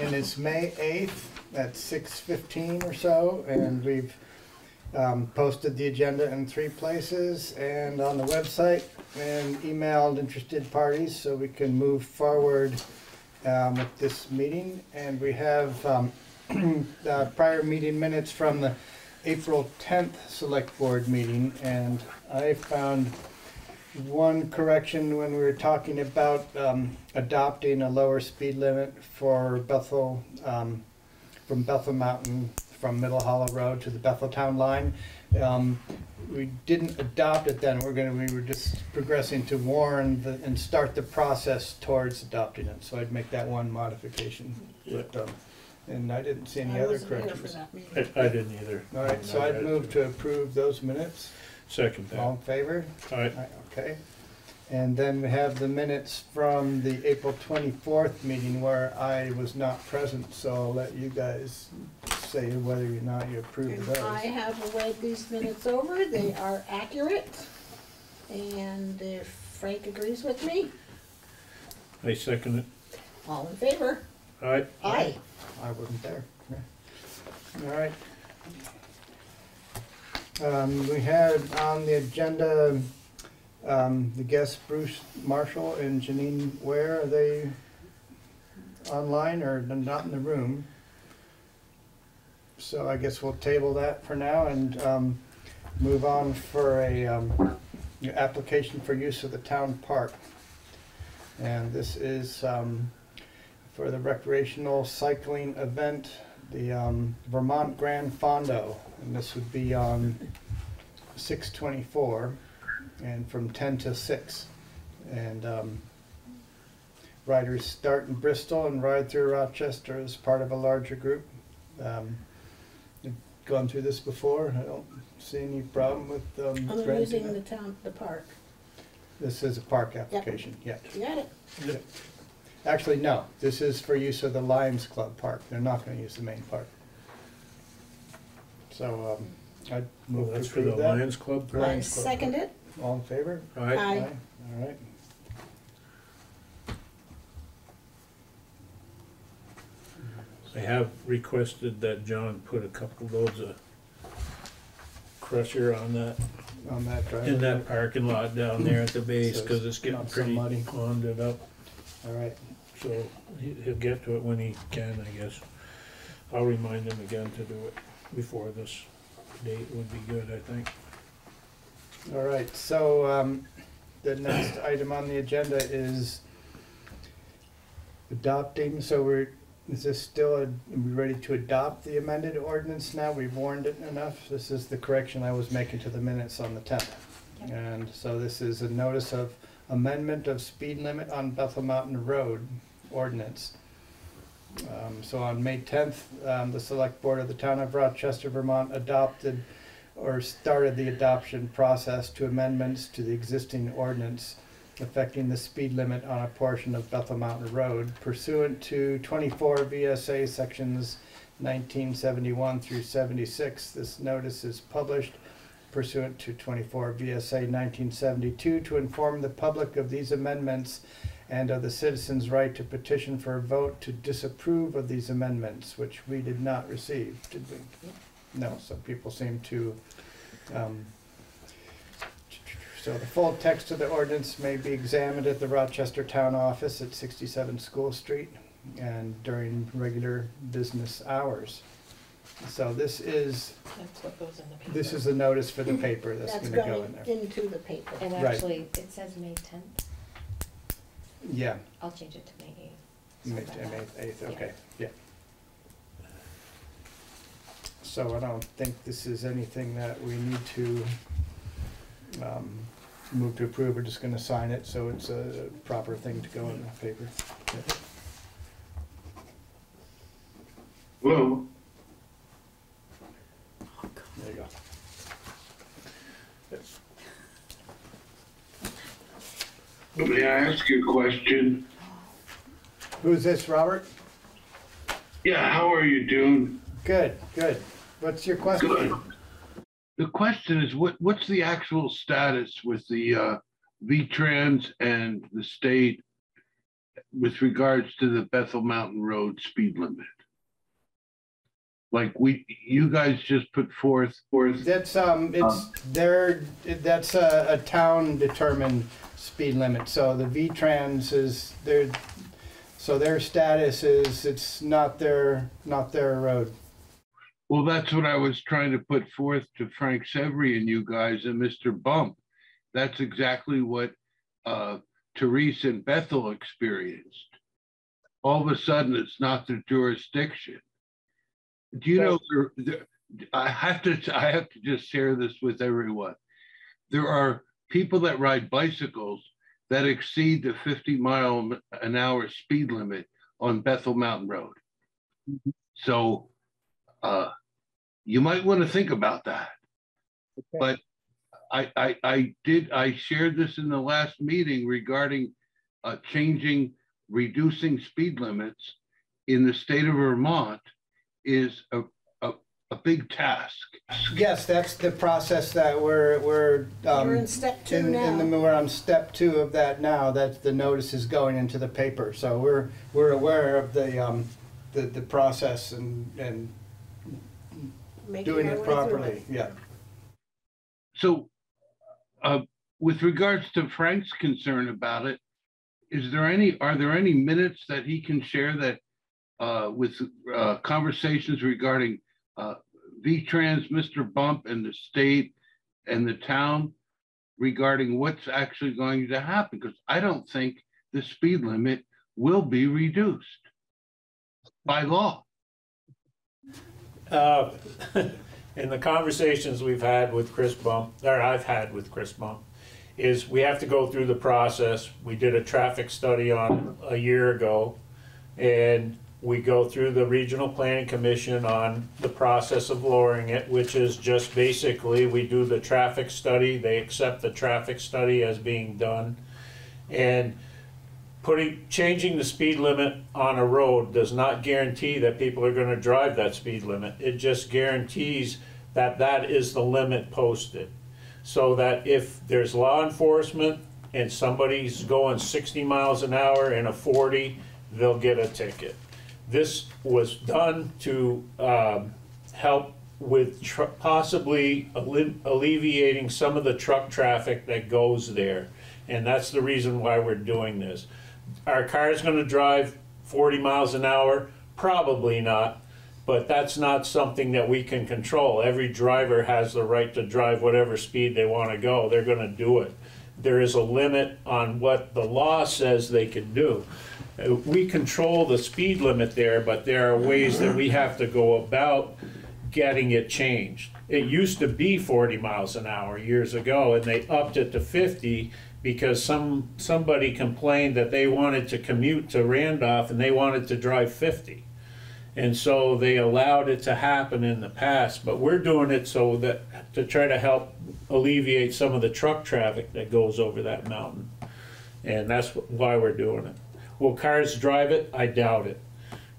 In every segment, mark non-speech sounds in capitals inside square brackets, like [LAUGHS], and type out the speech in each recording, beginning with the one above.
And it's May eighth at six fifteen or so, and we've um, posted the agenda in three places and on the website and emailed interested parties so we can move forward um, with this meeting. And we have um, [CLEARS THROAT] uh, prior meeting minutes from the April tenth select board meeting, and I found one correction when we were talking about um, adopting a lower speed limit for Bethel, um, from Bethel Mountain, from Middle Hollow Road to the Bethel Town line. Um, We didn't adopt it then, we're gonna, we were just progressing to warn the- and start the process towards adopting it. So I'd make that one modification, but, um, and I didn't see any I other wasn't here for corrections. that meeting. I, I didn't either. All right, so I'd move to approve those minutes. Second All that. in favor? All right, Aye, Okay. And then we have the minutes from the April twenty-fourth meeting where I was not present, so I'll let you guys say whether or not you approve of And I have read these minutes over, they are accurate. And if Frank agrees with me, I second it. all in favor? All right, Aye. I wasn't there. All right. Um, we had on the agenda, um, the guests Bruce Marshall and Janine Ware, are they online or not in the room? So I guess we'll table that for now and, um, move on for a, um, application for use of the town park. And this is, um, for the recreational cycling event, the um, Vermont Gran Fondo. And this would be on six twenty-four and from ten to six. And um, riders start in Bristol and ride through Rochester as part of a larger group. Um, we've Gone through this before, I don't see any problem with um, I'm granting using the town, the park. This is a park application, yeah. You got it? Actually, no, this is for use of the Lions Club Park, they're not gonna use the main park. So, um, I'd well, move to that's for the approve that. Lions Club. I Lions Club. second it. All in favor? All right, Aye. All right. I have requested that John put a couple loads of crusher on that, On that drive. in that parking lot down there at the base, cause it's it's getting not so pretty muddy. ponded up. All right, So he- he'll get to it when he can, I guess. I'll remind him again to do it before this date would be good, I think. All right, so, um, the next item on the agenda is adopting, so we're, is this still, a- are we ready to adopt the amended ordinance now? We've warned it enough? This is the correction I was making to the minutes on the tenth. Yep. And so this is a notice of amendment of speed limit on Bethel Mountain Road ordinance. Um, so on May tenth, um, the select board of the town of Rochester, Vermont adopted or started the adoption process to amendments to the existing ordinance affecting the speed limit on a portion of Bethel Mountain Road pursuant to twenty-four VSA sections nineteen seventy-one through seventy-six. This notice is published pursuant to twenty-four VSA nineteen seventy-two to inform the public of these amendments and of the citizens' right to petition for a vote to disapprove of these amendments, which we did not receive, did we? No, some people seem to, um, so the full text of the ordinance may be examined at the Rochester Town Office at sixty-seven School Street and during regular business hours. So this is, That's what goes in the paper. this is a notice for the paper that's That's gonna go in going there. into the paper. And Right. actually, it says May tenth, Yeah, I'll change it to May eighth. May, May eighth, okay, yeah. So I don't think this is anything that we need to, um, move to approve, we're just gonna sign it, so it's a proper thing to go in the paper. Hello, There you go. may I ask you a question? Who's this, Robert? Yeah, how are you doing? Good, good. What's your question? The question is, what, what's the actual status with the, uh, V-Trans and the state with regards to the Bethel Mountain Road speed limit? Like we, you guys just put forth, forth, That's, um, it's, there, that's a, a town determined speed limit, so the V-Trans is, their, so their status is, it's not their, not their road. Well, that's what I was trying to put forth to Frank Severie and you guys and Mr. Bump. That's exactly what, uh, Therese and Bethel experienced. All of a sudden, it's not their jurisdiction. Do you know, there- there- I have to, I have to just share this with everyone. There are people that ride bicycles that exceed the fifty mile an hour speed limit on Bethel Mountain Road. So, uh, you might want to think about that. But I, I, I did, I shared this in the last meeting regarding uh, changing, reducing speed limits in the state of Vermont is a, a, a big task. Yes, that's the process that we're, we're, um. We're in step two in- in the- now. We're on step two of that now, that the notice is going into the paper, so we're, we're aware of the, um, the, the process and, and Making doing our it way through properly, yeah. So, uh, with regards to Frank's concern about it, is there any, are there any minutes that he can share that, uh, with, uh, conversations regarding, uh, V-Trans, Mr. Bump and the state and the town regarding what's actually going to happen? Because I don't think the speed limit will be reduced by law. Uh, [LAUGHS] in the conversations we've had with Chris Bump, or I've had with Chris Bump, is we have to go through the process. We did a traffic study on a year ago, and we go through the regional planning commission on the process of lowering it, which is just basically, we do the traffic study, they accept the traffic study as being done. And putting, changing the speed limit on a road does not guarantee that people are gonna drive that speed limit. It just guarantees that that is the limit posted. So that if there's law enforcement and somebody's going sixty miles an hour in a forty, they'll get a ticket. This was done to, um, help with possibly alle- alleviating some of the truck traffic that goes there. And that's the reason why we're doing this. Our car's gonna drive forty miles an hour? Probably not, but that's not something that we can control. Every driver has the right to drive whatever speed they wanna go, they're gonna do it. There is a limit on what the law says they can do. We control the speed limit there, but there are ways that we have to go about getting it changed. It used to be forty miles an hour years ago, and they upped it to fifty because some, somebody complained that they wanted to commute to Randolph and they wanted to drive fifty. And so they allowed it to happen in the past, but we're doing it so that, to try to help alleviate some of the truck traffic that goes over that mountain. And that's why we're doing it. Will cars drive it? I doubt it.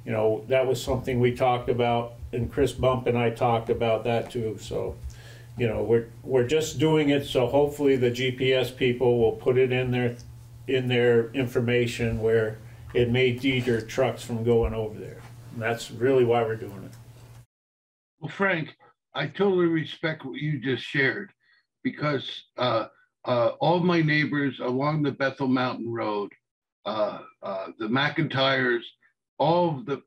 You know, that was something we talked about, and Chris Bump and I talked about that too, so. You know, we're, we're just doing it, so hopefully the GPS people will put it in their, in their information where it may deter trucks from going over there. And that's really why we're doing it. Well, Frank, I totally respect what you just shared because uh, uh, all my neighbors along the Bethel Mountain Road, uh, uh, the McIntyres, all of the,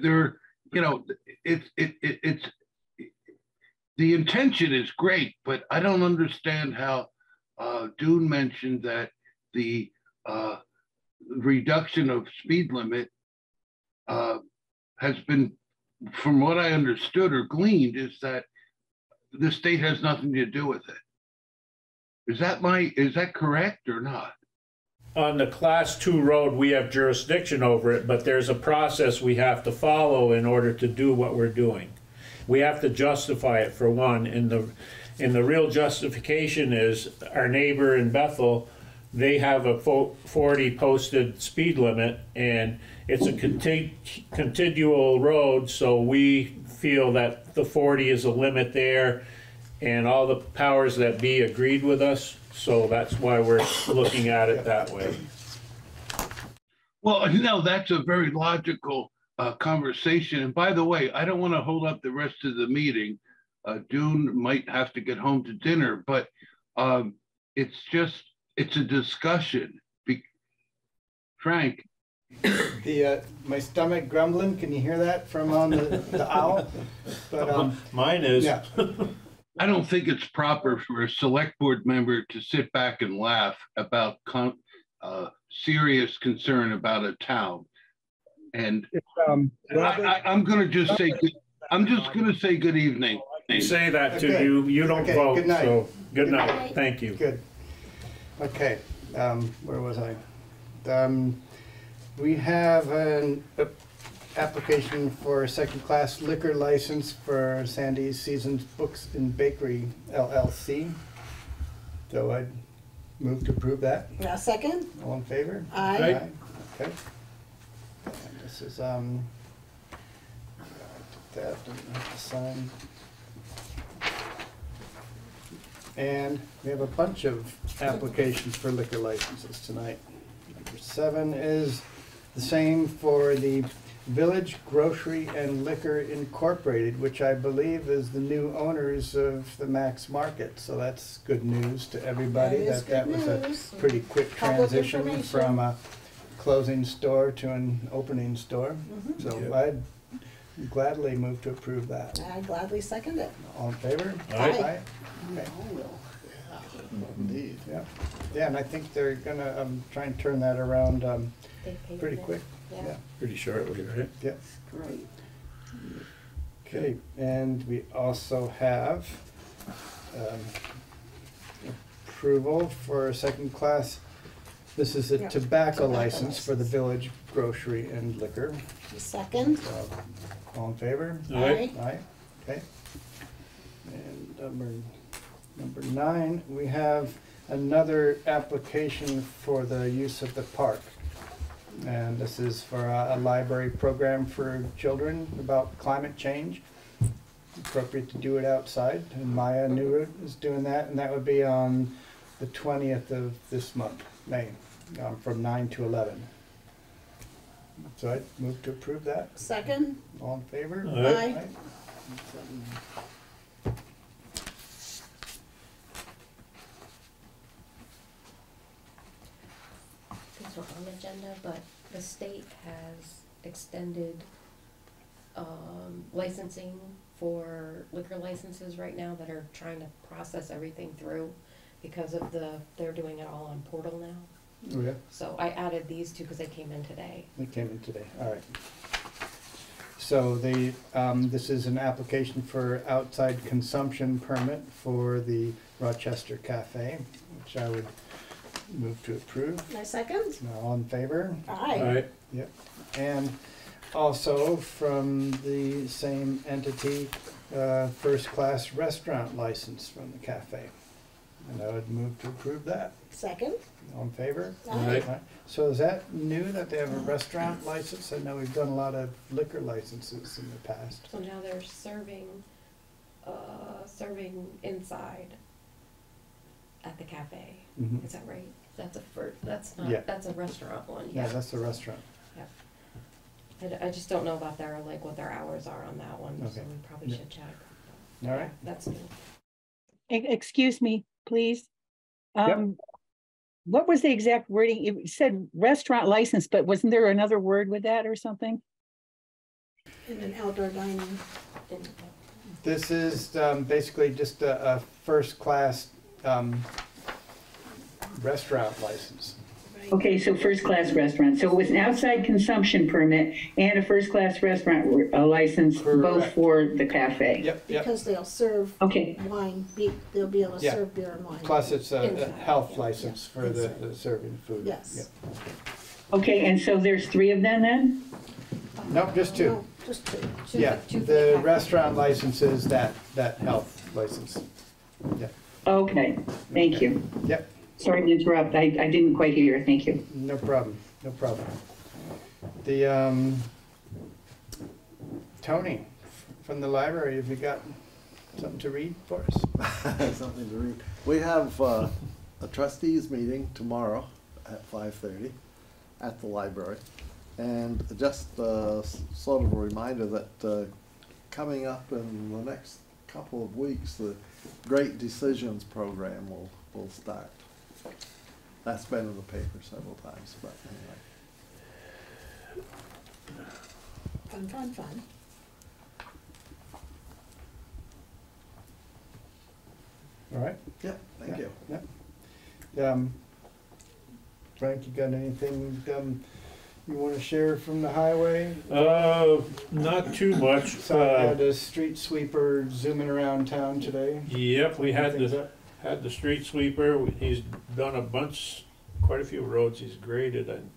they're, you know, it's, it, it, it's, the intention is great, but I don't understand how uh, Dune mentioned that the uh, reduction of speed limit uh, has been from what I understood or gleaned, is that the state has nothing to do with it. Is that my, is that correct or not? On the class two road, we have jurisdiction over it, but there's a process we have to follow in order to do what we're doing. We have to justify it for one, and the, and the real justification is our neighbor in Bethel, they have a forty posted speed limit, and it's a conti- continual road, so we feel that the forty is a limit there, and all the powers that be agreed with us, so that's why we're looking at it that way. Well, no, that's a very logical uh, conversation. And by the way, I don't want to hold up the rest of the meeting. Uh, Dune might have to get home to dinner, but um, it's just, it's a discussion. Be- Frank, [COUGHS] The, uh, my stomach grumbling, can you hear that from on the, the owl? But, um, [LAUGHS] Mine is. yeah, [LAUGHS] I don't think it's proper for a select board member to sit back and laugh about con- uh, serious concern about a town. And um, I, I, I'm gonna just say, good- I'm just gonna say good evening. You say that to Okay. you, you don't Okay, vote, good night. so, good Good night, night. thank you. Good. Okay, um, where was I? Um, we have an uh, application for a second-class liquor license for Sandy's Seasons Books and Bakery LLC. So I'd move to approve that. Now, second? All in favor? Aye. Okay. This is, um, that, didn't have to sign. And we have a bunch of applications for liquor licenses tonight. Number seven is the same for the Village Grocery and Liquor Incorporated, which I believe is the new owners of the Max Market. So that's good news to everybody. That is That was a news. pretty quick Public transition information. from a closing store to an opening store. Mhm. So Yep. I'd gladly move to approve that. I gladly second it. All in favor? Aye. Okay. Indeed. Yeah, yeah, and I think they're gonna, um, try and turn that around, um, They paid pretty it. quick, Yeah. yeah, Pretty shortly, right? yeah. Great. Okay, and we also have, um, approval for a second class, this is a Yeah, tobacco tobacco license for the license. village grocery and liquor. Second? So, All in favor? Aye. Aye, okay. And number, number nine, we have another application for the use of the park. And this is for a, a library program for children about climate change. Appropriate to do it outside, and Maya Newt is doing that, and that would be on the twentieth of this month, May, um, from nine to eleven. So I move to approve that. Second? All in favor? Aye. These were on the agenda, but the state has extended um, licensing for liquor licenses right now that are trying to process everything through because of the, they're doing it all on portal now. Oh, yeah, So I added these two because they came in today. it came in today, all right. So the, um, this is an application for outside consumption permit for the Rochester Cafe, which I would move to approve. I second? All in favor? Aye. Yep. And also from the same entity, uh, first-class restaurant license from the cafe. And I would move to approve that. Second? All in favor? Aye. Aye. So is that new that they have a restaurant license? I know we've done a lot of liquor licenses in the past. So now they're serving, uh, serving inside at the cafe. Mhm. Is that right? That's a fir, that's Yeah. not, that's a restaurant one, Yeah, yeah. that's the restaurant. I, d- I just don't know about their, like, what their hours are on that one, so Okay. we probably Yeah. should check. All right. Yeah, That's new. E- Excuse me, please. Yep. Um, What was the exact wording? It said restaurant license, but wasn't there another word with that or something? In an outdoor dining. This is um, basically just a, a first-class um, restaurant license. Right. Okay, so first-class restaurant. So it was an outside consumption permit and a first-class restaurant r- uh, license, both Correct. for the cafe. Yep, yep. Because they'll serve Okay, wine, be, they'll be able to Yeah. serve beer and wine. Plus, it's a- a health license yeah, for the the serving food. Yes. okay, and so there's three of them then? Yep. Nope, just two. No, Just two. Two Yeah, two for the cafe. restaurant license is that, that health license. Yep, Okay, thank you. yep, Sorry to interrupt. I, I didn't quite hear. You. Thank you. no problem, no problem. The, um, Tony, from the library, have you got something to read for us? [LAUGHS] Something to read. We have uh, a trustees meeting tomorrow at five thirty. at the library. And just uh, sort of a reminder that uh, coming up in the next couple of weeks, the Great Decisions program will, will start. That's been in the paper several times, but anyway. Fun, fun, fun. All right. Yep, thank you. Um, Frank, you got anything, um, you wanna share from the highway? Uh, not too much. Saw I Uh, had a street sweeper zooming around town today. Yep, we had Things the, up. Had the street sweeper, he's done a bunch, quite a few roads he's graded, and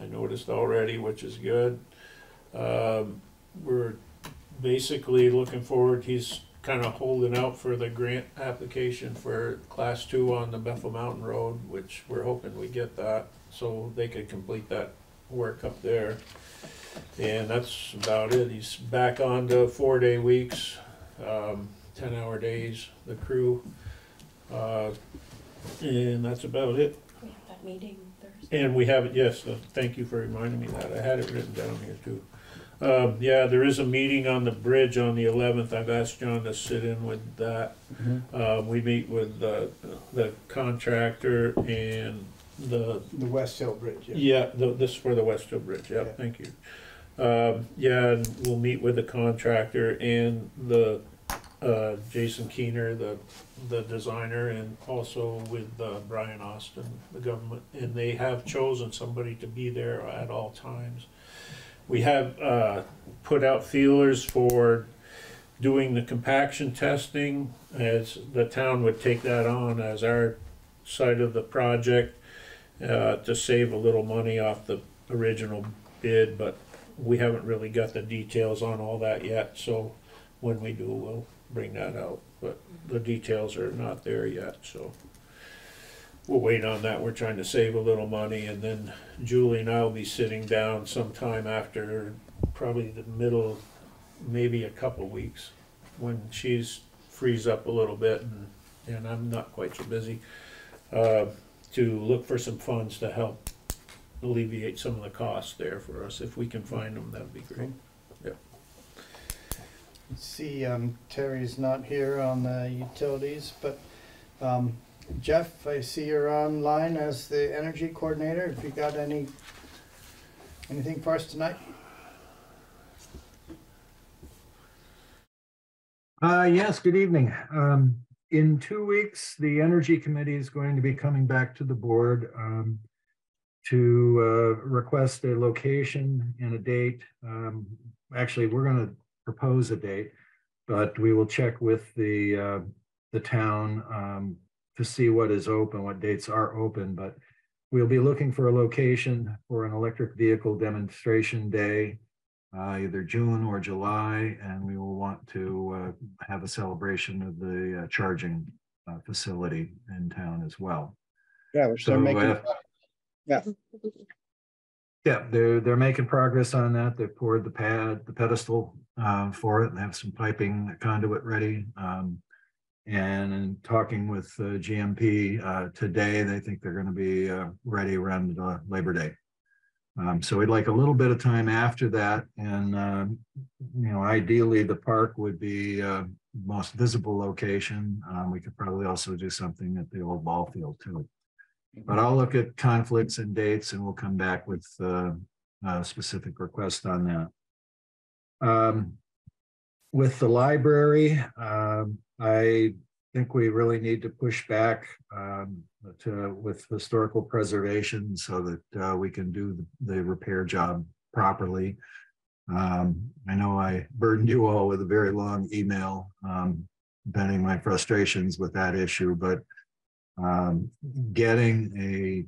I noticed already, which is good. Um, we're basically looking forward, he's kind of holding out for the grant application for class two on the Bethel Mountain Road, which we're hoping we get that, so they could complete that work up there. And that's about it, he's back on to four-day weeks, um, ten-hour days, the crew. Uh, and that's about it. We have that meeting Thursday. And we have it, yes, uh, thank you for reminding me that, I had it written down here too. Um, yeah, there is a meeting on the bridge on the eleventh, I've asked John to sit in with that. Um, we meet with the, the contractor and the, The West Hill Bridge, yeah. yeah, the, this is for the West Hill Bridge, yeah, Yeah. thank you. Um, yeah, and we'll meet with the contractor and the, uh, Jason Keener, the, the designer, and also with, uh, Brian Austin, the government, and they have chosen somebody to be there at all times. We have, uh, put out feelers for doing the compaction testing, as the town would take that on as our side of the project, uh, to save a little money off the original bid, but we haven't really got the details on all that yet, so when we do, we'll bring that out, but the details are not there yet, so. We'll wait on that, we're trying to save a little money, and then Julie and I will be sitting down sometime after, probably the middle, maybe a couple weeks, when she's frees up a little bit and, and I'm not quite so busy, uh, to look for some funds to help alleviate some of the costs there for us. If we can find them, that'd be great. See, um, Terry's not here on the utilities, but, um, Jeff, I see you're online as the energy coordinator. If you got any, anything for us tonight? Uh, yes, good evening. Um, in two weeks, the Energy Committee is going to be coming back to the board um, to uh, request a location and a date. Um, actually, we're going to propose a date, but we will check with the uh, the town um, to see what is open, what dates are open. But we'll be looking for a location for an electric vehicle demonstration day uh, either June or July, and we will want to uh, have a celebration of the uh, charging uh, facility in town as well. Yeah, we're still making- uh, Yeah. [LAUGHS] Yeah, they're they're making progress on that. They've poured the pad, the pedestal uh, for it, and have some piping conduit ready. Um, and in talking with uh, GMP uh, today, they think they're going to be uh, ready around Labor Day. Um, so we'd like a little bit of time after that, and um, you know, ideally the park would be uh, most visible location. Um, we could probably also do something at the old ball field too. But I'll look at conflicts and dates, and we'll come back with uh, a specific request on that. Um, with the library, um, I think we really need to push back um, to with historical preservation so that uh, we can do the, the repair job properly. Um, I know I burdened you all with a very long email, um, venting my frustrations with that issue, but um, getting a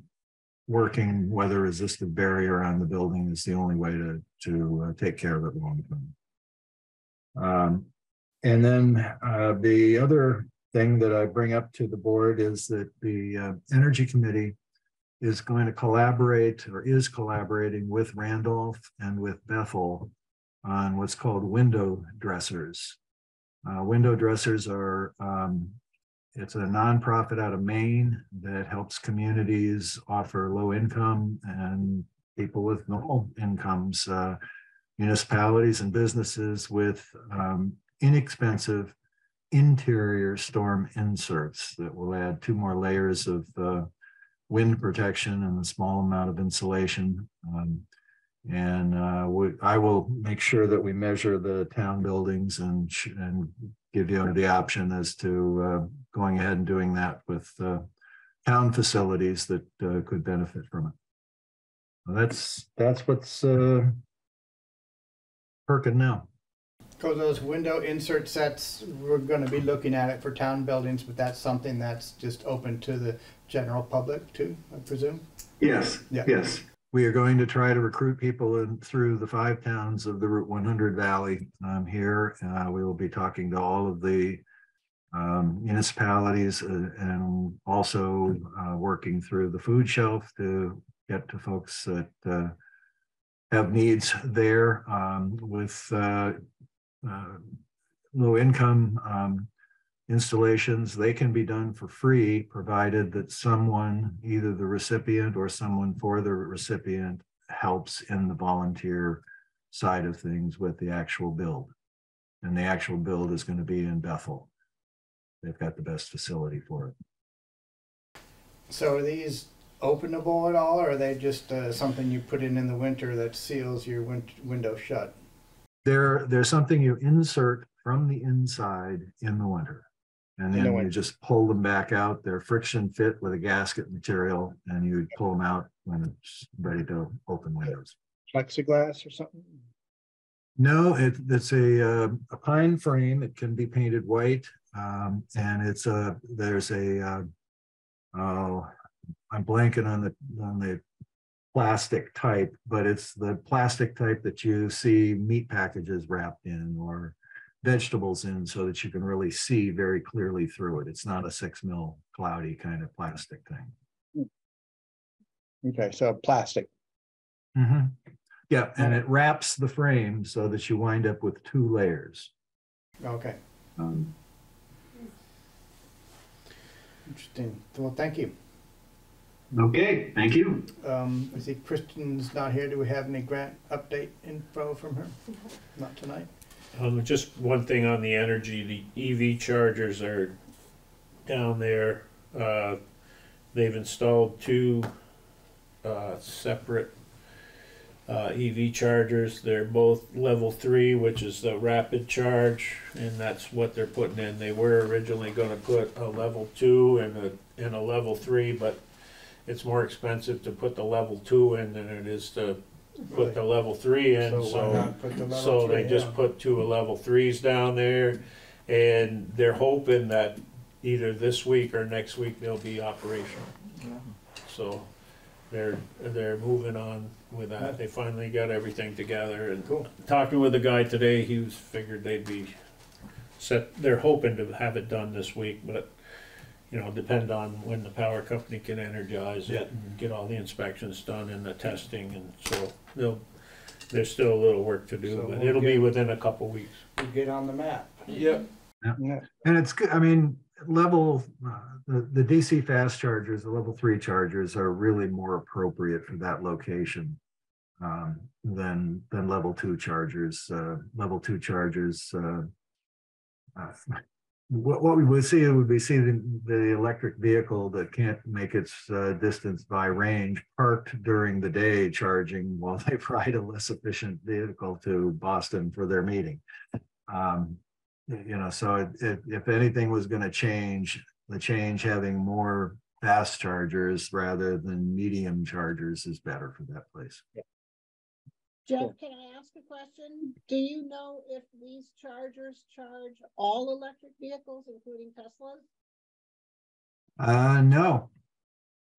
working weather resistant barrier on the building is the only way to to uh, take care of it long term. Um, and then uh, the other thing that I bring up to the board is that the uh, Energy Committee is going to collaborate or is collaborating with Randolph and with Bethel on what's called window dressers. Uh, window dressers are um, it's a nonprofit out of Maine that helps communities offer low income and people with normal incomes, uh, municipalities and businesses with um, inexpensive interior storm inserts that will add two more layers of uh, wind protection and a small amount of insulation. Um, and uh, we, I will make sure that we measure the town buildings and sh- and give you the option as to uh, going ahead and doing that with uh, town facilities that uh, could benefit from it. Well, That's that's what's uh, perking now. So those window insert sets, we're gonna be looking at it for town buildings, but that's something that's just open to the general public too, I presume? Yes, Yeah. yes. We are going to try to recruit people in through the five towns of the Route one hundred Valley um, here. Uh, we will be talking to all of the um, municipalities uh, and also uh, working through the food shelf to get to folks that uh, have needs there um, with uh, uh, low income um, installations, they can be done for free, provided that someone, either the recipient or someone for the recipient helps in the volunteer side of things with the actual build. And the actual build is going to be in Bethel. They've got the best facility for it. So are these openable at all, or are they just uh, something you put in in the winter that seals your win- window shut? They're, they're something you insert from the inside in the winter. And then you just pull them back out. They're friction fit with a gasket material and you pull them out when it's ready to open windows. Plexiglass or something? No, it, it's a, uh, a pine frame. It can be painted white. Um, and it's a, there's a, uh, oh, I'm blanking on the, on the plastic type, but it's the plastic type that you see meat packages wrapped in or vegetables in so that you can really see very clearly through it. It's not a six mil cloudy kind of plastic thing. Okay, so plastic. Mhm. Yeah, and it wraps the frame so that you wind up with two layers. Okay, Um, interesting. Well, thank you. Okay, thank you. Um, I see Kristen's not here. Do we have any grant update info from her? Not tonight? Um, just one thing on the energy, the EV chargers are down there. Uh, they've installed two, uh, separate, uh, EV chargers. They're both level three, which is the rapid charge, and that's what they're putting in. They were originally gonna put a level two and a, and a level three, but it's more expensive to put the level two in than it is to put the level three in, So why so. not put the level So they three, just yeah. put two level threes down there, and they're hoping that either this week or next week they'll be operational. So they're, they're moving on with that. They finally got everything together and Cool. talking with the guy today, he was figured they'd be set, they're hoping to have it done this week, but you know, depend on when the power company can energize Yeah. it and get all the inspections done and the testing, and so they'll, there's still a little work to do, So but we'll it'll be get- within a couple weeks. We get on the map. Yep. Yeah. And it's good, I mean, level, uh, the, the DC fast chargers, the level three chargers are really more appropriate for that location. Um, than, than level two chargers, uh, level two chargers, uh. uh, What, what we would see would be see the, the electric vehicle that can't make its, uh, distance by range parked during the day charging while they [LAUGHS] ride a less efficient vehicle to Boston for their meeting. Um, you know, so it, it, if anything was gonna change, the change having more fast chargers rather than medium chargers is better for that place. Jeff, can I ask a question? Do you know if these chargers charge all electric vehicles, including Teslas? Uh, no.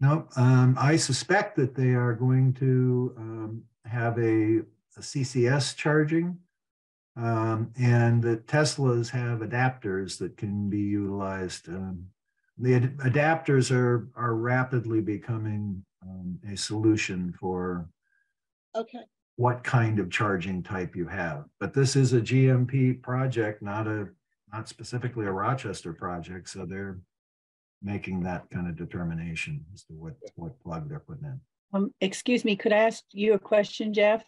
No, um, I suspect that they are going to, um, have a, a CCS charging. Um, and that Teslas have adapters that can be utilized. Um, the ad- adapters are, are rapidly becoming, um, a solution for Okay, what kind of charging type you have. But this is a GMP project, not a, not specifically a Rochester project, so they're, making that kind of determination as to what, what plug they're putting in. Um, excuse me, could I ask you a question, Jeff?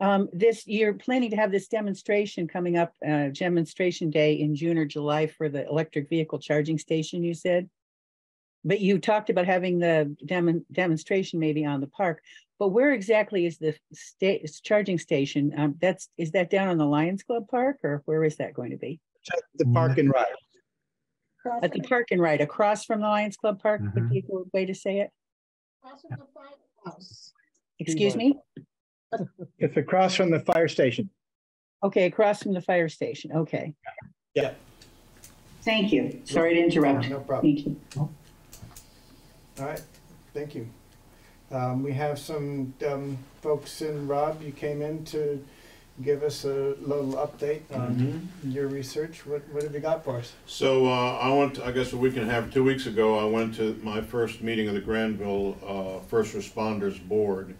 Um, this, you're planning to have this demonstration coming up, uh, demonstration day in June or July for the electric vehicle charging station, you said? But you talked about having the demon, demonstration maybe on the park, but where exactly is the state, charging station? Um, that's, is that down on the Lions Club Park or where is that going to be? The park and ride. Across At the from- park and right across from the Lions Club Park would Mhm. be a good way to say it? across from the firehouse. Excuse me? It's across from the fire station. Okay, across from the fire station. Okay. Yeah. Thank you. Sorry to interrupt. No problem. Thank you. All right, thank you. Um, we have some, um, folks in, Rob, you came in to give us a little update on your research. What, what have you got for us? So uh, I went, I guess a week and a half, two weeks ago, I went to my first meeting of the Granville uh, First Responders Board.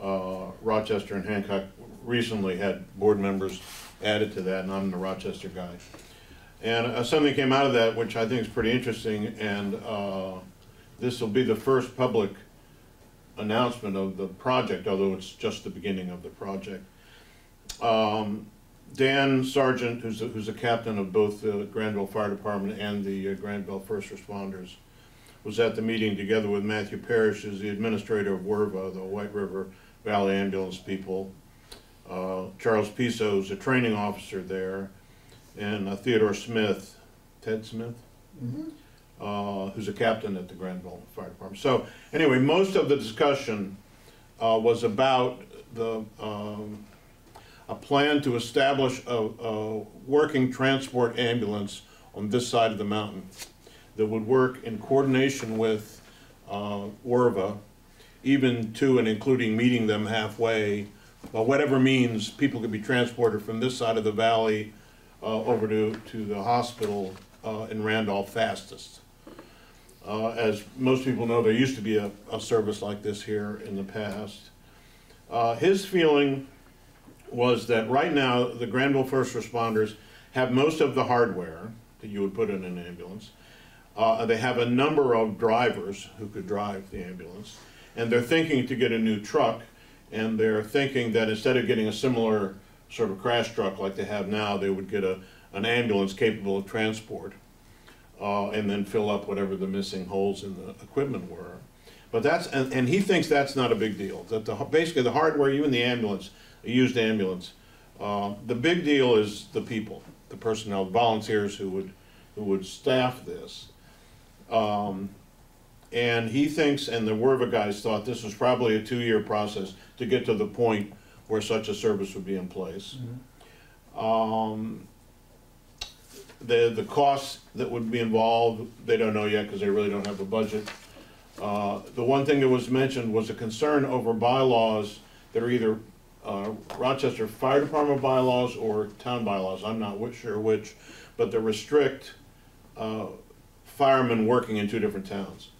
Uh, Rochester and Hancock recently had board members added to that, and I'm the Rochester guy. And uh, something came out of that which I think is pretty interesting, and uh, this will be the first public announcement of the project, although it's just the beginning of the project. Um, Dan Sargent, who's, a- who's captain of both the Granville Fire Department and the uh, Granville First Responders, was at the meeting together with Matthew Parrish, who's the administrator of WERVA, the White River Valley Ambulance people. Uh, Charles Piso, who's a training officer there, and uh, Theodore Smith, Ted Smith? Uh, who's a captain at the Granville Fire Department. So anyway, most of the discussion uh, was about the, um, a plan to establish a, a working transport ambulance on this side of the mountain that would work in coordination with uh, Werva, even to and including meeting them halfway, by whatever means people could be transported from this side of the valley uh, over to, to the hospital uh, in Randolph fastest. Uh, As most people know, there used to be a, a service like this here in the past. Uh, His feeling was that right now, the Granville first responders have most of the hardware that you would put in an ambulance. Uh, They have a number of drivers who could drive the ambulance. And they're thinking to get a new truck, and they're thinking that instead of getting a similar sort of crash truck like they have now, they would get a, an ambulance capable of transport uh, and then fill up whatever the missing holes in the equipment were. But that's, and, and he thinks that's not a big deal, that the, basically the hardware, even the ambulance, a used ambulance, uh, the big deal is the people, the personnel, the volunteers who would, who would staff this. Um, and he thinks, and the Werva guys thought this was probably a two-year process to get to the point where such a service would be in place. Um, the, the costs that would be involved, they don't know yet because they really don't have a budget. Uh, The one thing that was mentioned was a concern over bylaws that are either uh, Rochester Fire Department bylaws or town bylaws, I'm not sure which, but they restrict uh, firemen working in two different towns.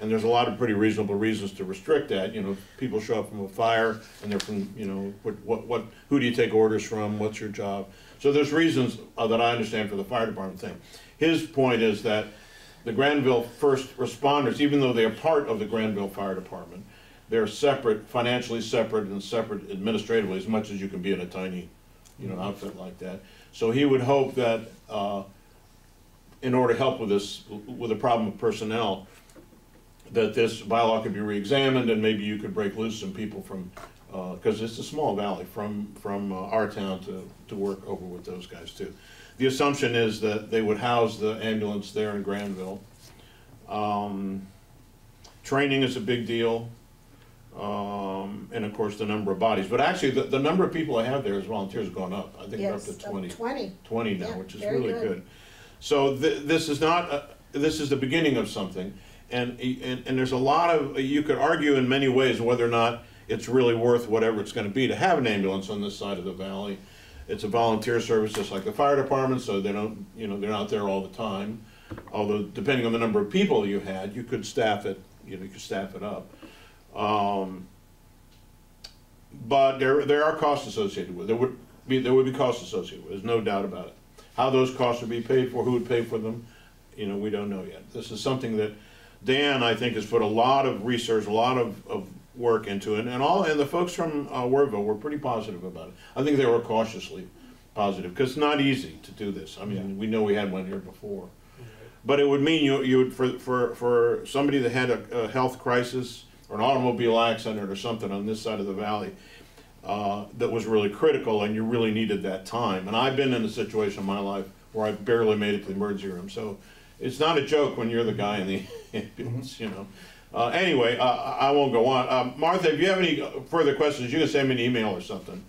And there's a lot of pretty reasonable reasons to restrict that, you know, people show up from a fire and they're from, you know, what, what, what, who do you take orders from, what's your job? So there's reasons uh, that I understand for the fire department thing. His point is that the Granville first responders, even though they are part of the Granville Fire Department, they're separate, financially separate and separate administratively, as much as you can be in a tiny, you know, outfit like that. So he would hope that, uh, in order to help with this, with the problem of personnel, that this bylaw could be reexamined and maybe you could break loose some people from, because it's a small valley, from, from uh, our town to, to work over with those guys too. The assumption is that they would house the ambulance there in Granville. Um, Training is a big deal, um, and of course, the number of bodies. But actually, the, the number of people I have there as volunteers has gone up. I think they're up to uh, twenty. Twenty. 20 now, Yeah, which is really good. good. So th- this is not, a- this is the beginning of something. And, and, and there's a lot of, you could argue in many ways whether or not it's really worth whatever it's gonna be to have an ambulance on this side of the valley. It's a volunteer service, just like the fire department, so they don't, you know, they're not there all the time. Although depending on the number of people you had, you could staff it, you know, you could staff it up. Um, but there, there are costs associated with it. There would be, there would be costs associated with it, there's no doubt about it. How those costs would be paid for, who would pay for them, You know, we don't know yet. This is something that Dan, I think, has put a lot of research, a lot of, of work into it, and all, and the folks from uh, Warville were pretty positive about it. I think they were cautiously positive, because it's not easy to do this. I mean, we know we had one here before. But it would mean you, you would, for, for, for somebody that had a, a health crisis, or an automobile accident or something on this side of the valley, uh, that was really critical, and you really needed that time. And I've been in a situation in my life where I barely made it to the emergency room, so it's not a joke when you're the guy in the [LAUGHS] ambulance, you know. Uh, anyway, uh, I I won't go on. Uh, Martha, if you have any further questions, you can send me an email or something.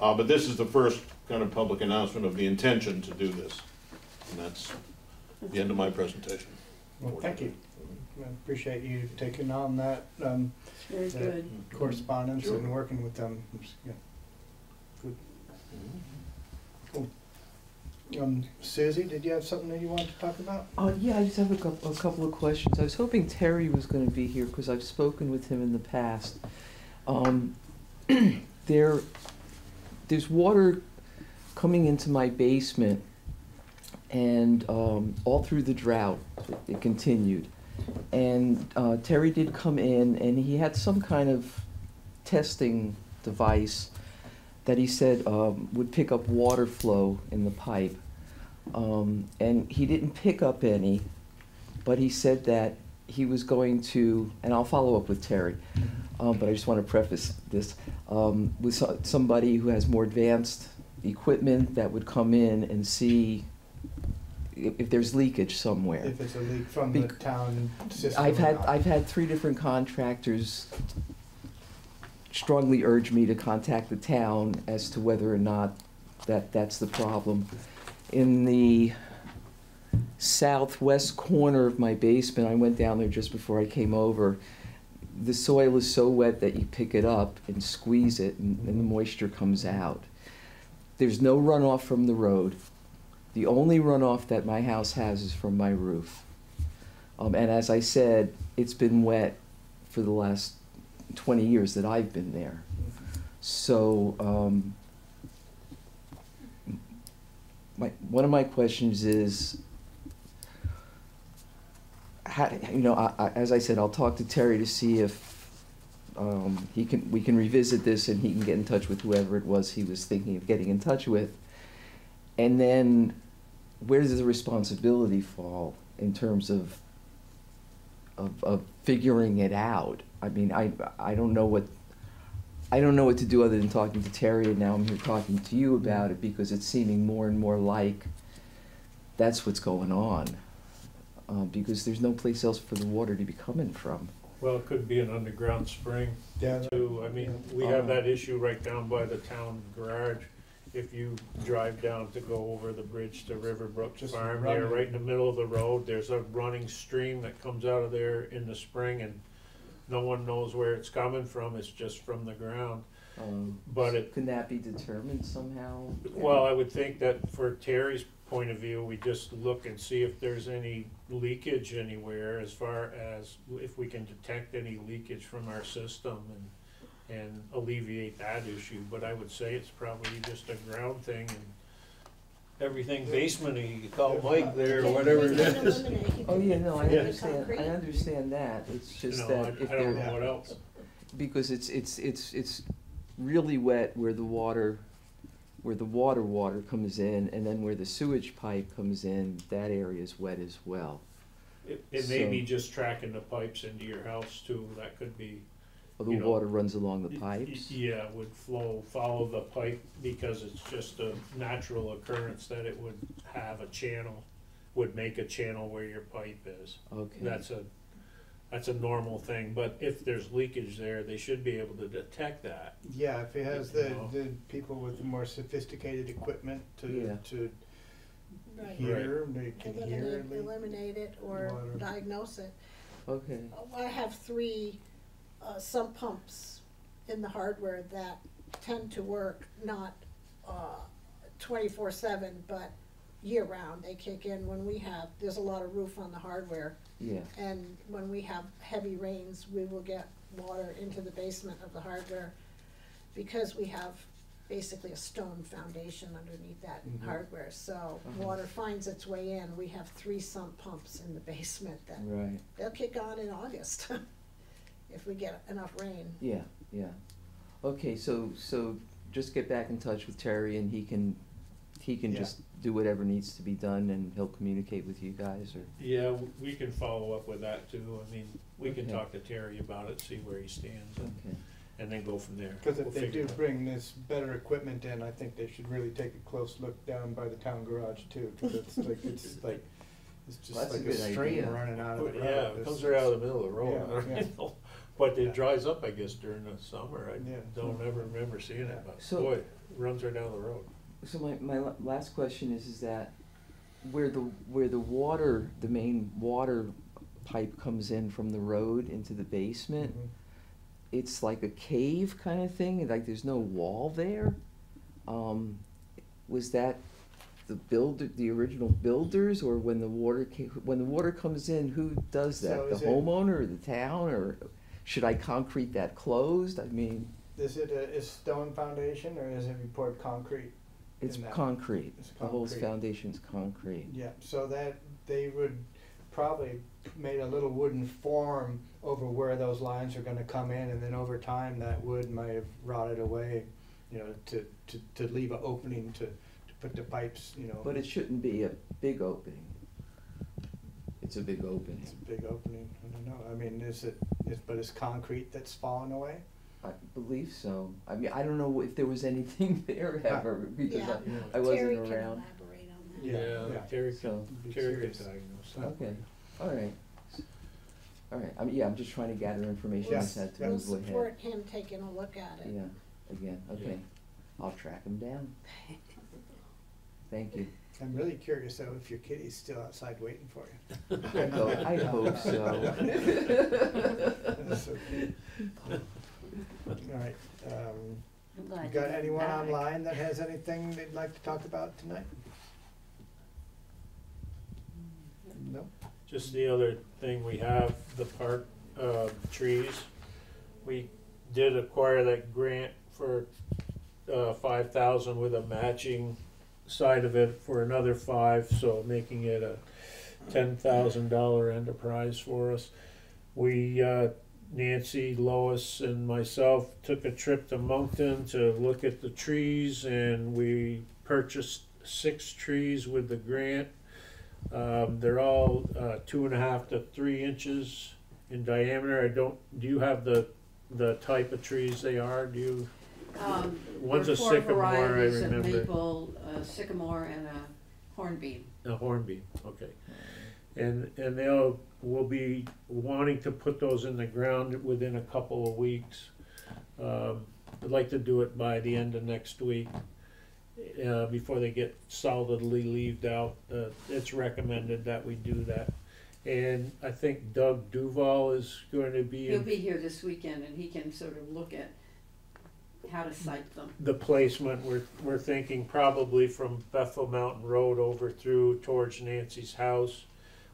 Uh, but this is the first kind of public announcement of the intention to do this. And that's the end of my presentation. Well, thank you. I appreciate you taking on that, um, Very that good. correspondence Sure. and working with them. Yeah. Good. Cool. Um, Susie, did you have something that you wanted to talk about? Uh, yeah, I just have a couple, a couple of questions. I was hoping Terry was gonna be here, because I've spoken with him in the past. Um, [CLEARS THROAT] there, there's water coming into my basement, and, um, all through the drought, it- it continued. And, uh, Terry did come in, and he had some kind of testing device that he said, um, would pick up water flow in the pipe. Um, and he didn't pick up any, but he said that he was going to, and I'll follow up with Terry, um, but I just want to preface this, um, with so- somebody who has more advanced equipment that would come in and see if, if there's leakage somewhere. If it's a leak from the town system. I've had. I've had three different contractors strongly urge me to contact the town as to whether or not that, that's the problem. In the southwest corner of my basement, I went down there just before I came over. The soil is so wet that you pick it up and squeeze it and, and the moisture comes out. There's no runoff from the road. The only runoff that my house has is from my roof. Um, and as I said, it's been wet for the last 20 years that I've been there. So, um, my, one of my questions is, how, you know, I, I, as I said, I'll talk to Terry to see if um, he can, we can revisit this and he can get in touch with whoever it was he was thinking of getting in touch with. And then, where does the responsibility fall in terms of of, of figuring it out. I mean, I, I don't know what, I don't know what to do other than talking to Terry, and now I'm here talking to you about it because it's seeming more and more like that's what's going on. Uh, because there's no place else for the water to be coming from. Well, it could be an underground spring Yeah, too. I mean, we have that issue right down by the town garage. If you drive down to go over the bridge to Riverbrook Just Farm there, right in the middle of the road, there's a running stream that comes out of there in the spring and no one knows where it's coming from. It's just from the ground. Um, But it, can that be determined somehow? well, I would think that for Terry's point of view, we just look and see if there's any leakage anywhere as far as if we can detect any leakage from our system and, and alleviate that issue, but I would say it's probably just a ground thing and everything basement-y, you call Mike there, or whatever it is. Oh, yeah, no, I Yeah. understand, I understand that, it's You just know, that I, if I don't they're, know what else. because it's, it's, it's, it's really wet where the water, where the water water comes in, and then where the sewage pipe comes in, that area is wet as well. It, it may be just tracking the pipes into your house too, that could be. Or the You know, water runs along the y- y- pipes. Yeah, it would flow, follow the pipe because it's just a natural occurrence that it would have a channel, would make a channel where your pipe is. Okay, That's a, that's a normal thing, but if there's leakage there, they should be able to detect that. Yeah, if it has the, the people with the more sophisticated equipment Yeah. to, to Right. hear, they can hear. Eliminate, leak. eliminate it or Water. diagnose it. okay, oh, I have three, uh, sump pumps in the hardware that tend to work not, uh, twenty-four seven, but year-round. They kick in when we have, there's a lot of roof on the hardware. yeah, And when we have heavy rains, we will get water into the basement of the hardware because we have basically a stone foundation underneath that Mhm. hardware, so Uh-huh. water finds its way in. We have three sump pumps in the [LAUGHS] basement that, Right, they'll kick on in August [LAUGHS] if we get enough rain. yeah, yeah. Okay, so, so just get back in touch with Terry and he can, he can Yeah. just do whatever needs to be done and he'll communicate with you guys or, Yeah, w- we can follow up with that too. I mean, we can Okay. talk to Terry about it, see where he stands, and, okay. and then go from there. Cause We'll if they figure do it out. bring this better equipment in, I think they should really take a close look down by the town garage too, cause it's like, [LAUGHS] it's like, it's just That's a like a good stream idea. running out of the road. Yeah, it It's- comes right out of the middle of the road. Yeah, yeah. [LAUGHS] know. But it dries up, I guess, during the summer. I Yeah. don't ever remember seeing Yeah. it, but So- boy, it runs right down the road. So my, my la- last question is, is that where the, where the water, the main water pipe comes in from the road into the basement, Mhm. it's like a cave kind of thing, like there's no wall there? Um, was that the builder, the original builders, or when the water ca- when the water comes in, who does So that? The is it- homeowner or the town, or should I concrete that closed? I mean, Is it a, is stone foundation or is it you poured concrete? it's in that? concrete, It's the whole concrete. foundation's concrete. Yeah, so that, they would probably made a little wooden form over where those lines are gonna come in, and then over time, that wood might have rotted away, you know, to, to, to leave an opening to, to put the pipes, you know. But it shouldn't be a big opening. It's a big opening. It's a big opening, I don't know, I mean, is it, is, but it's concrete that's fallen away? I believe so. I mean, I don't know if there was anything [LAUGHS] there ever because Yeah. I, I wasn't Terry can around. elaborate on that. Yeah, yeah. Terry So, can, Terry can serious. diagnose that. okay, all right. All right, I mean, yeah, I'm just trying to gather information Yeah, as had to yeah. We'll move ahead. support him taking a look at it. Yeah, again, okay. I'll track him down. [LAUGHS] Thank you. I'm really curious though if your kitty's still outside waiting for you. I hope, [LAUGHS] I hope [LAUGHS] That's so. so cute. All right, um, I'm you glad you got got anyone back. online that has anything they'd like to talk about tonight? No? Just the other thing, we have the park, uh, trees. We did acquire that grant for, uh, five thousand with a matching side of it for another five, so making it a ten thousand dollar enterprise for us. We, uh, Nancy, Lois, and myself took a trip to Monkton to look at the trees, and we purchased six trees with the grant. Um, they're all, uh, two and a half to three inches in diameter. I don't, do you have the, the type of trees they are? Do you? Um, One's there a four sycamore, I varieties of remember. Maple, a sycamore and a hornbeam. A hornbeam, okay. And, and they'll, will be wanting to put those in the ground within a couple of weeks. Um, I'd like to do it by the end of next week, uh, before they get solidly leaved out. Uh, it's recommended that we do that. And I think Doug Duval is going to be He'll in be here this weekend and he can sort of look at how to site them. the placement, we're, we're thinking probably from Bethel Mountain Road over through towards Nancy's house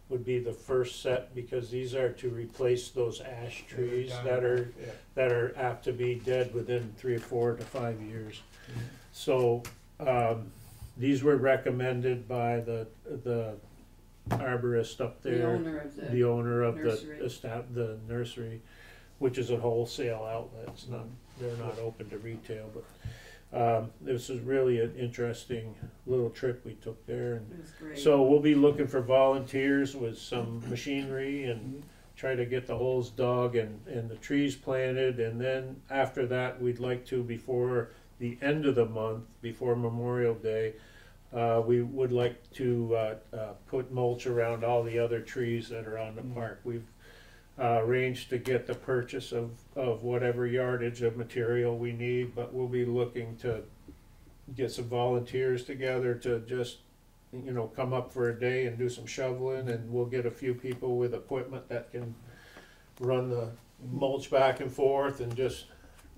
would be the first set, because these are to replace those ash trees that are, Yeah. that are apt to be dead within three or four to five years. So, um, these were recommended by the, the arborist up The there owner of the, the owner of the nursery. estab- the nursery, which is a wholesale outlet, it's not, they're not open to retail, but, um, this is really an interesting little trip we took there, and great. so we'll be looking for volunteers with some machinery and try to get the holes dug and, and the trees planted, and then after that, we'd like to, before the end of the month, before Memorial Day, uh, we would like to, uh, uh, put mulch around all the other trees that are on the Mm. park. We've, uh, arranged to get the purchase of, of whatever yardage of material we need, but we'll be looking to get some volunteers together to just you know, come up for a day and do some shoveling, and we'll get a few people with equipment that can run the mulch back and forth and just,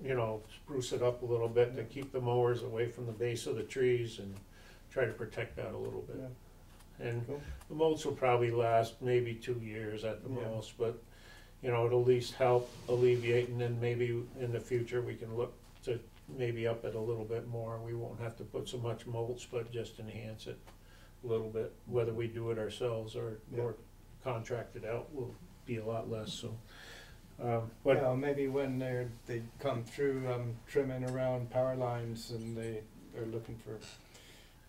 you know, spruce it up a little bit to keep the mowers away from the base of the trees and try to protect that a little bit. And Cool. the mulch will probably last maybe two years at the Yeah. most, but, you know, it'll at least help alleviate, and then maybe in the future, we can look to maybe up it a little bit more. We won't have to put so much mulch, but just enhance it a little bit. Whether we do it ourselves or, or contract it out will be a lot less, so. Um, but Well, maybe when they're, they come through, um, trimming around power lines and they, they're looking for,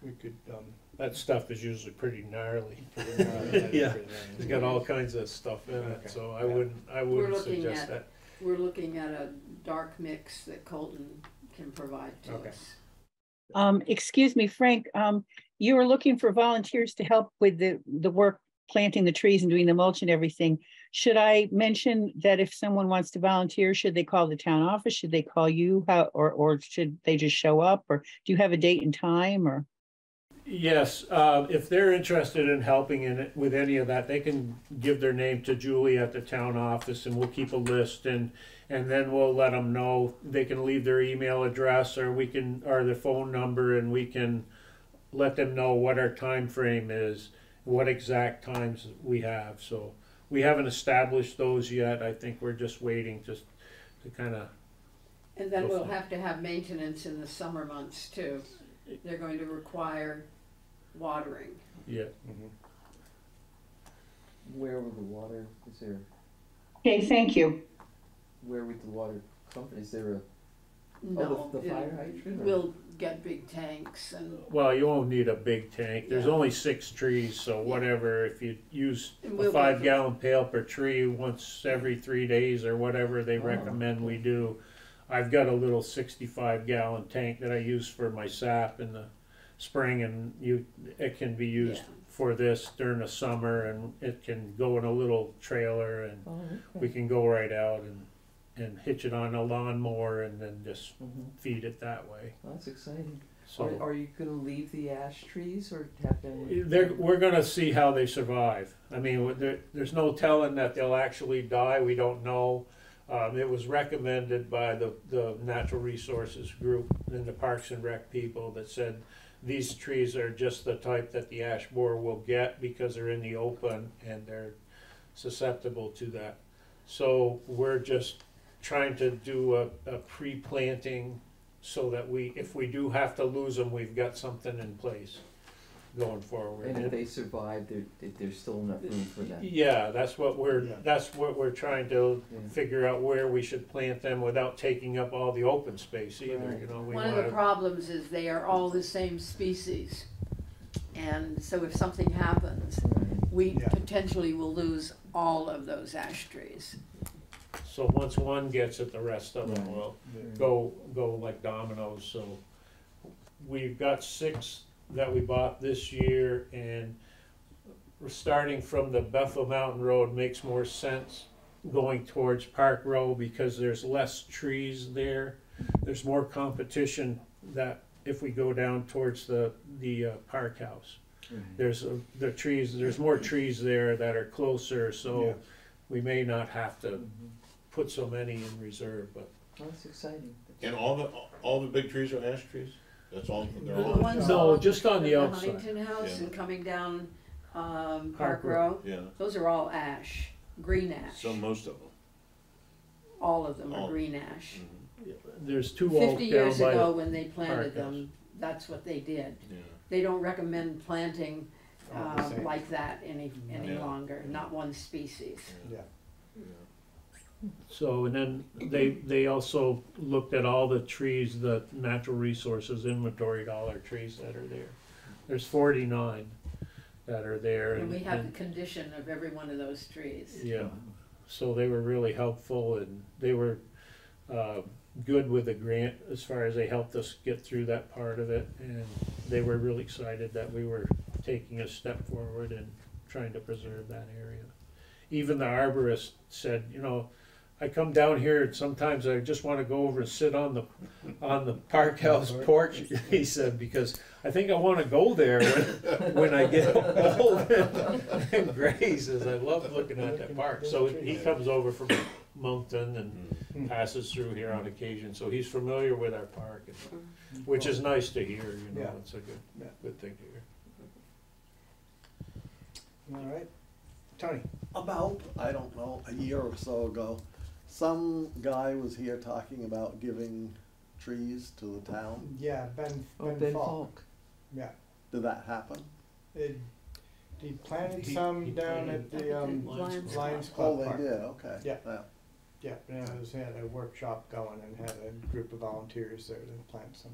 we could, um. that stuff is usually pretty gnarly. it around that Yeah. everything. It's got all kinds of stuff in it, so I Yeah. wouldn't, I wouldn't looking suggest at- that. We're looking at a dark mix that Colton can provide to Okay. us. Um, excuse me, Frank, um, you were looking for volunteers to help with the, the work, planting the trees and doing the mulch and everything. Should I mention that if someone wants to volunteer, should they call the town office? Should they call you? How, or, or should they just show up? Or do you have a date and time or? Yes, uh, if they're interested in helping in it with any of that, they can give their name to Julie at the town office and we'll keep a list and, and then we'll let them know. They can leave their email address or we can, or their phone number and we can let them know what our time frame is, what exact times we have, so. We haven't established those yet, I think we're just waiting just to kinda, And then we'll have to have maintenance in the summer months too. They're going to require watering. yeah. Mhm. Where will the water, is there, Okay, thank you. where would the water come, is there a? No, the- the fire it- hydrant or- We'll get big tanks and, Well, you won't need a big tank. There's Yeah. only six trees, so whatever, if you use And a we'll get five gallon pail per tree once every three days or whatever they Oh. recommend we do. I've got a little sixty-five gallon tank that I use for my sap in the spring and you, it can be used Yeah. for this during the summer and it can go in a little trailer and Oh, we can go right out and, and hitch it on a lawnmower and then just Mhm. feed it that way, That's exciting. so. Are, are you gonna leave the ash trees or have them? They're, we're gonna see how they survive. I mean, there, there's no telling that they'll actually die, we don't know. Um, it was recommended by the, the natural resources group and the Parks and Rec people that said these trees are just the type that the ash borer will get because they're in the open and they're susceptible to that. So we're just trying to do a, a pre-planting so that we, if we do have to lose them, we've got something in place going forward. And if they survive, there, if there's still enough room for them. Yeah, that's what we're, Yeah. that's what we're trying to Yeah. figure out where we should plant them without taking up all the open space either, Right. you know, we one of the wanna, problems is they are all the same species. And so if something happens, Right. we Yeah. potentially will lose all of those ash trees. so once one gets it, the rest of them Right. will go, go like dominoes, so. We've got six that we bought this year and starting from the Bethel Mountain Road makes more sense going towards Park Row because there's less trees there. There's more competition that if we go down towards the, the uh, park house. Right. There's, uh, the trees, there's more trees there that are closer, Yeah. so we may not have to Mhm. put so many in reserve, but Well, That's exciting. And all the, all the big trees are ash trees? That's all, they're The all? ones No, along just on the outside. Huntington House Yeah. and coming down, um, Park Park Row. Row, Yeah, those are all ash, green ash. so most of them. All of them All. are green ash. Mhm. there's two oak Fifty down years by ago, the, when they planted park house. them, that's what they did. Yeah. They don't recommend planting, um, like that any, any Yeah. longer, not one species. Yeah. So, and then they, they also looked at all the trees, the natural resources inventoried all our trees that are there. There's forty-nine that are there And we have and, the condition of every one of those trees. yeah. So they were really helpful and they were, uh, good with the grant as far as they helped us get through that part of it. And they were really excited that we were taking a step forward and trying to preserve that area. Even the arborist said, you know, I come down here and sometimes I just wanna go over and sit on the, on the park house porch, he said, because I think I wanna go there when, when I get old [LAUGHS] and Gray says I love looking at that park. So he comes over from Monkton and hmm. passes through here on occasion, so he's familiar with our park, and- hmm. which is nice to hear, you know, Yeah. it's a good, Yeah. good thing to hear. All right, Tony, About, I don't know, a year or so ago, some guy was here talking about giving trees to the town? Yeah, Ben, Oh, Ben Ben Falk, Falk. yeah. Did that happen? It, he planted He- some he down at the, um, Lions Lions Oh, Club they Park. did, okay. Yeah. Yeah. Yeah, and it was, had a workshop going and had a group of volunteers there to plant some,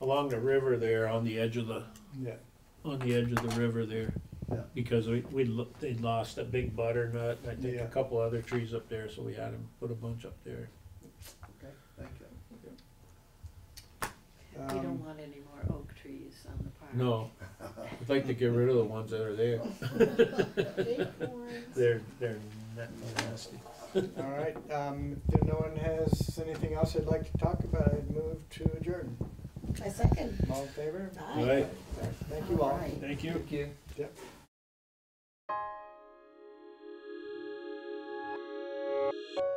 Along the river there, on the edge of the, yeah. on the edge of the river there. Yeah. Because we, we, lo- they'd lost a big butternut, and I think Yeah. a couple other trees up there, so we had them put a bunch up there. Okay, thank you. We Um, don't want any more oak trees on the park. No, I'd like to get rid of the ones that are there. Acorns. They're, they're na- nasty. All right, um, if no one has anything else they'd like to talk about, I'd move to adjourn. I second. All in favor? Aye. Right, Thank you all. All right. thank you. Thank you. Yep. Thank you.